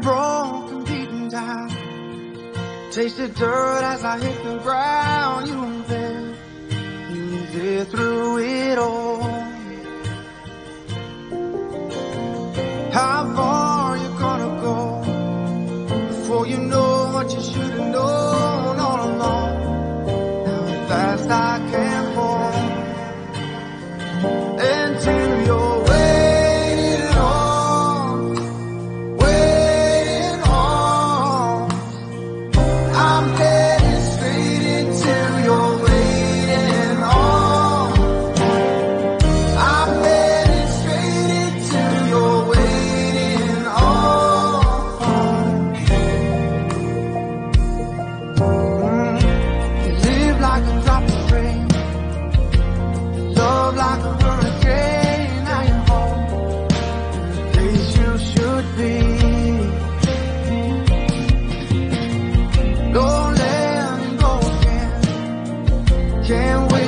broken, beaten down. Tasted dirt as I hit the ground. You were there, you were there through it all. How far are you gonna go before you know what you should have known all along? How fast I can't wait.